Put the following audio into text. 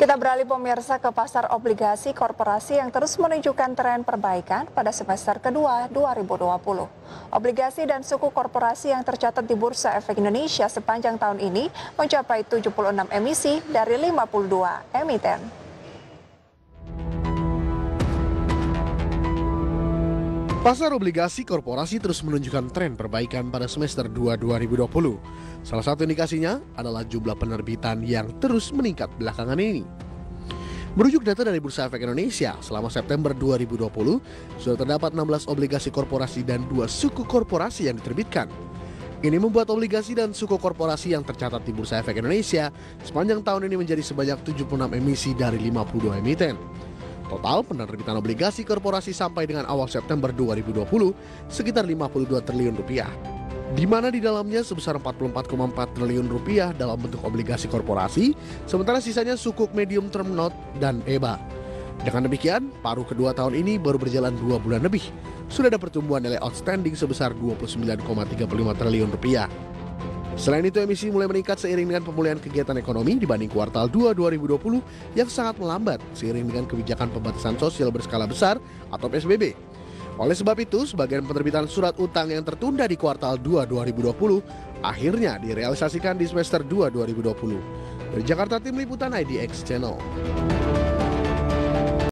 Kita beralih pemirsa ke pasar obligasi korporasi yang terus menunjukkan tren perbaikan pada semester kedua 2020. Obligasi dan suku korporasi yang tercatat di Bursa Efek Indonesia sepanjang tahun ini mencapai 76 emisi dari 52 emiten. Pasar obligasi korporasi terus menunjukkan tren perbaikan pada semester 2 2020. Salah satu indikasinya adalah jumlah penerbitan yang terus meningkat belakangan ini. Merujuk data dari Bursa Efek Indonesia, selama September 2020, sudah terdapat 16 obligasi korporasi dan dua suku korporasi yang diterbitkan. Ini membuat obligasi dan suku korporasi yang tercatat di Bursa Efek Indonesia sepanjang tahun ini menjadi sebanyak 76 emisi dari 52 emiten. Total penerbitan obligasi korporasi sampai dengan awal September 2020 sekitar 52 triliun rupiah. Di mana di dalamnya sebesar 44,4 triliun rupiah dalam bentuk obligasi korporasi, sementara sisanya sukuk medium term note dan EBA. Dengan demikian, paruh kedua tahun ini baru berjalan dua bulan lebih. Sudah ada pertumbuhan nilai outstanding sebesar 29,35 triliun rupiah. Selain itu emisi mulai meningkat seiring dengan pemulihan kegiatan ekonomi dibanding kuartal 2 2020 yang sangat melambat seiring dengan kebijakan pembatasan sosial berskala besar atau PSBB. Oleh sebab itu, sebagian penerbitan surat utang yang tertunda di kuartal 2 2020 akhirnya direalisasikan di semester 2 2020. Dari Jakarta, Tim Liputan IDX Channel.